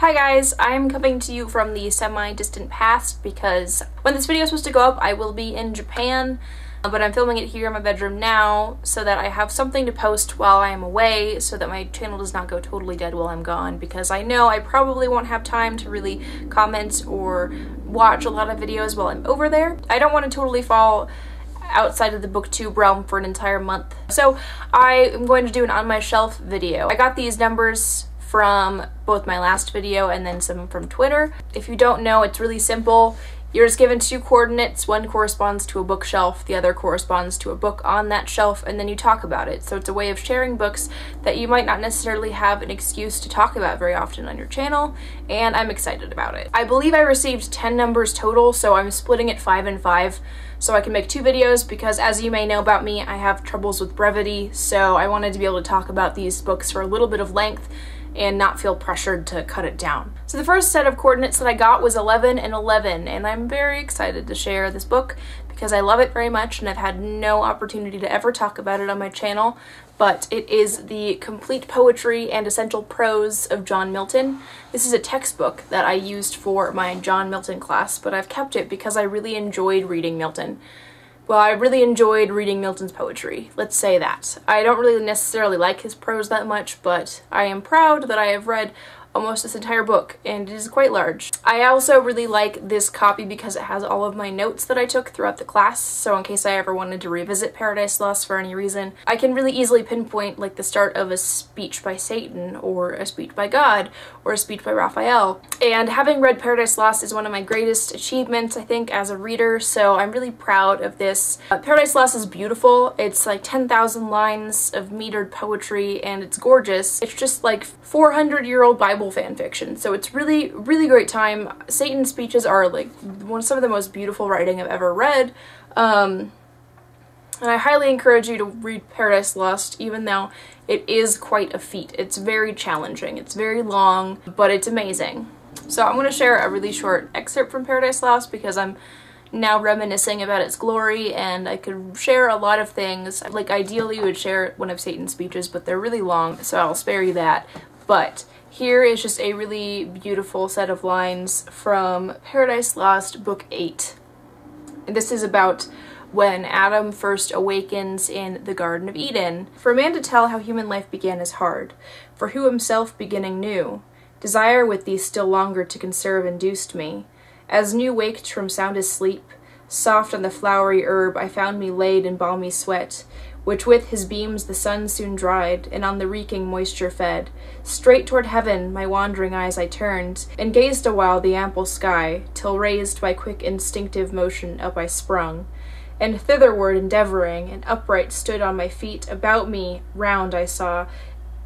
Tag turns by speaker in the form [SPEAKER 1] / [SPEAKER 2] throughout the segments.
[SPEAKER 1] Hi guys, I'm coming to you from the semi-distant past because when this video is supposed to go up, I will be in Japan, uh, but I'm filming it here in my bedroom now so that I have something to post while I am away so that my channel does not go totally dead while I'm gone because I know I probably won't have time to really comment or watch a lot of videos while I'm over there. I don't want to totally fall outside of the booktube realm for an entire month. So I am going to do an on my shelf video. I got these numbers from both my last video and then some from Twitter. If you don't know, it's really simple. You're just given two coordinates. One corresponds to a bookshelf, the other corresponds to a book on that shelf, and then you talk about it. So it's a way of sharing books that you might not necessarily have an excuse to talk about very often on your channel, and I'm excited about it. I believe I received 10 numbers total, so I'm splitting it 5 and 5 so I can make two videos because as you may know about me, I have troubles with brevity, so I wanted to be able to talk about these books for a little bit of length and not feel pressured to cut it down. So the first set of coordinates that I got was 11 and 11, and I'm very excited to share this book because I love it very much and I've had no opportunity to ever talk about it on my channel, but it is the complete poetry and essential prose of John Milton. This is a textbook that I used for my John Milton class, but I've kept it because I really enjoyed reading Milton. Well, I really enjoyed reading Milton's poetry, let's say that. I don't really necessarily like his prose that much, but I am proud that I have read almost this entire book and it is quite large. I also really like this copy because it has all of my notes that I took throughout the class so in case I ever wanted to revisit Paradise Lost for any reason I can really easily pinpoint like the start of a speech by Satan or a speech by God or a speech by Raphael and having read Paradise Lost is one of my greatest achievements I think as a reader so I'm really proud of this. Uh, Paradise Lost is beautiful it's like 10,000 lines of metered poetry and it's gorgeous. It's just like 400 year old Bible Bible fan fiction. So it's really, really great time. Satan's speeches are like one some of the most beautiful writing I've ever read. Um, and I highly encourage you to read Paradise Lost, even though it is quite a feat. It's very challenging. It's very long, but it's amazing. So I'm going to share a really short excerpt from Paradise Lost because I'm now reminiscing about its glory and I could share a lot of things. Like ideally you would share one of Satan's speeches, but they're really long, so I'll spare you that. But here is just a really beautiful set of lines from Paradise Lost, Book 8. And this is about when Adam first awakens in the Garden of Eden. For a man to tell how human life began is hard, for who himself beginning knew. Desire with thee still longer to conserve induced me. As new waked from soundest sleep, soft on the flowery herb I found me laid in balmy sweat, which with his beams the sun soon dried, and on the reeking moisture fed. Straight toward heaven my wandering eyes I turned, and gazed awhile the ample sky, till raised by quick instinctive motion up I sprung. And thitherward endeavoring, and upright stood on my feet, about me round I saw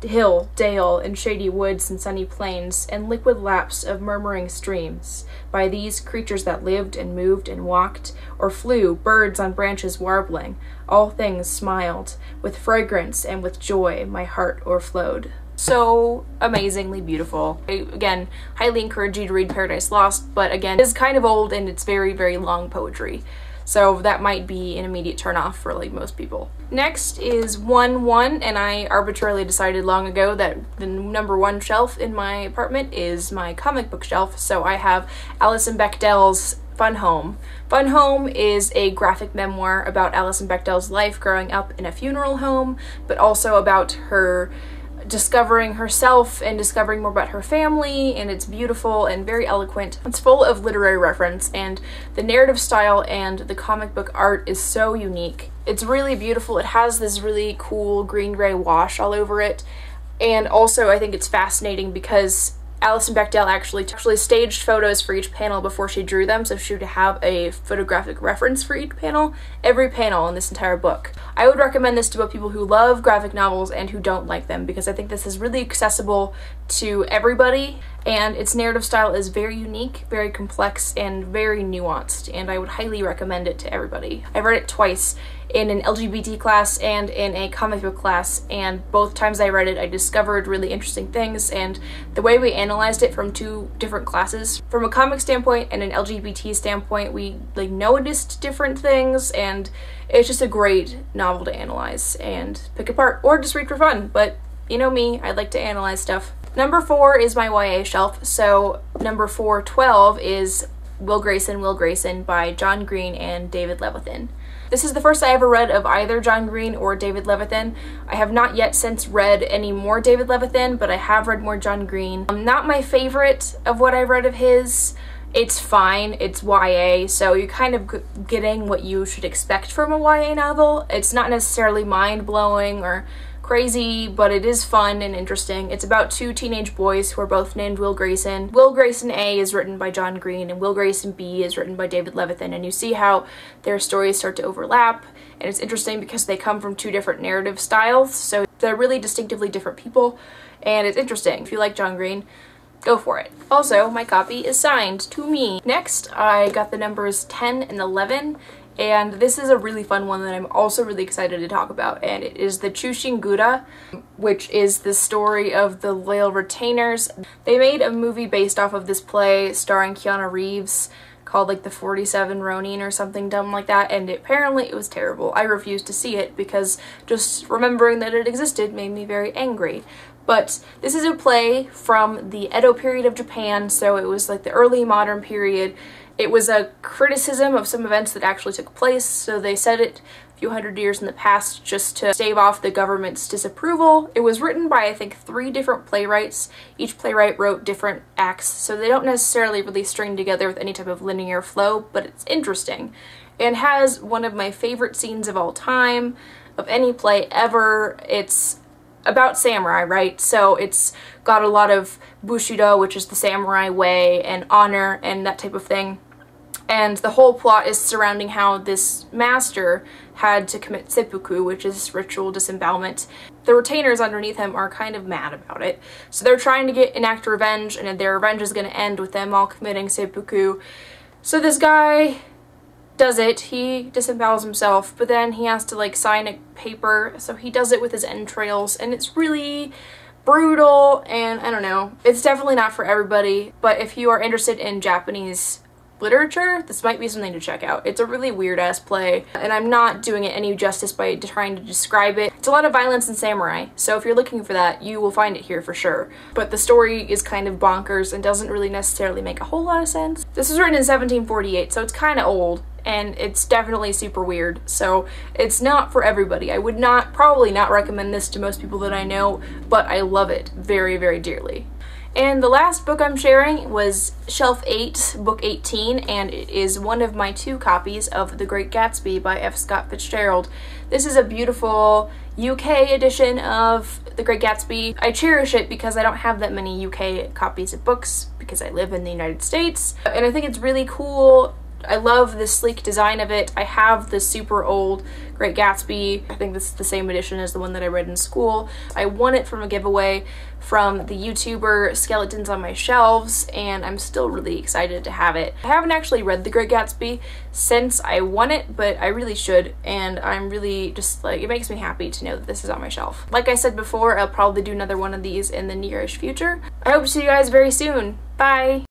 [SPEAKER 1] hill, dale, and shady woods and sunny plains, and liquid laps of murmuring streams. By these creatures that lived and moved and walked, or flew, birds on branches warbling, all things smiled. With fragrance and with joy my heart o'erflowed. So amazingly beautiful. I, again, highly encourage you to read Paradise Lost, but again, it's kind of old and it's very, very long poetry. So that might be an immediate turnoff for like most people. Next is 1-1 and I arbitrarily decided long ago that the number one shelf in my apartment is my comic book shelf. So I have Alison Bechdel's Fun Home. Fun Home is a graphic memoir about Alison Bechdel's life growing up in a funeral home, but also about her discovering herself and discovering more about her family, and it's beautiful and very eloquent. It's full of literary reference, and the narrative style and the comic book art is so unique. It's really beautiful. It has this really cool green-gray wash all over it, and also I think it's fascinating because Alison Bechdel actually actually staged photos for each panel before she drew them, so she would have a photographic reference for each panel, every panel in this entire book. I would recommend this to both people who love graphic novels and who don't like them, because I think this is really accessible to everybody, and its narrative style is very unique, very complex, and very nuanced, and I would highly recommend it to everybody. I've read it twice, in an LGBT class and in a comic book class and both times I read it I discovered really interesting things and the way we analyzed it from two different classes. From a comic standpoint and an LGBT standpoint we like noticed different things and it's just a great novel to analyze and pick apart or just read for fun. But you know me I like to analyze stuff Number four is my YA shelf, so number 412 is Will Grayson, Will Grayson by John Green and David Levithan. This is the first I ever read of either John Green or David Levithan. I have not yet since read any more David Levithan, but I have read more John Green. Um, not my favorite of what I've read of his. It's fine, it's YA, so you're kind of getting what you should expect from a YA novel. It's not necessarily mind-blowing or crazy, but it is fun and interesting. It's about two teenage boys who are both named Will Grayson. Will Grayson A is written by John Green and Will Grayson B is written by David Levithan and you see how their stories start to overlap and it's interesting because they come from two different narrative styles so they're really distinctively different people and it's interesting. If you like John Green, go for it. Also, my copy is signed to me. Next, I got the numbers 10 and 11 and this is a really fun one that I'm also really excited to talk about and it is the Chushingura which is the story of the Loyal Retainers. They made a movie based off of this play starring Keanu Reeves called like the 47 Ronin or something dumb like that and apparently it was terrible. I refused to see it because just remembering that it existed made me very angry. But this is a play from the Edo period of Japan so it was like the early modern period it was a criticism of some events that actually took place, so they said it a few hundred years in the past just to stave off the government's disapproval. It was written by, I think, three different playwrights. Each playwright wrote different acts, so they don't necessarily really string together with any type of linear flow, but it's interesting. And has one of my favorite scenes of all time, of any play ever. It's about samurai, right? So it's got a lot of bushido, which is the samurai way, and honor and that type of thing. And the whole plot is surrounding how this master had to commit seppuku, which is ritual disembowelment. The retainers underneath him are kind of mad about it. So they're trying to get enact revenge, and their revenge is going to end with them all committing seppuku. So this guy does it. He disembowels himself, but then he has to like sign a paper, so he does it with his entrails, and it's really brutal, and I don't know. It's definitely not for everybody, but if you are interested in Japanese literature, this might be something to check out. It's a really weird ass play, and I'm not doing it any justice by trying to describe it. It's a lot of violence and samurai, so if you're looking for that, you will find it here for sure. But the story is kind of bonkers and doesn't really necessarily make a whole lot of sense. This was written in 1748, so it's kind of old, and it's definitely super weird, so it's not for everybody. I would not, probably not recommend this to most people that I know, but I love it very, very dearly. And the last book I'm sharing was Shelf 8, Book 18, and it is one of my two copies of The Great Gatsby by F. Scott Fitzgerald. This is a beautiful UK edition of The Great Gatsby. I cherish it because I don't have that many UK copies of books because I live in the United States. And I think it's really cool I love the sleek design of it. I have the super old Great Gatsby. I think this is the same edition as the one that I read in school. I won it from a giveaway from the YouTuber Skeletons on My Shelves, and I'm still really excited to have it. I haven't actually read The Great Gatsby since I won it, but I really should, and I'm really just like, it makes me happy to know that this is on my shelf. Like I said before, I'll probably do another one of these in the nearish future. I hope to see you guys very soon. Bye!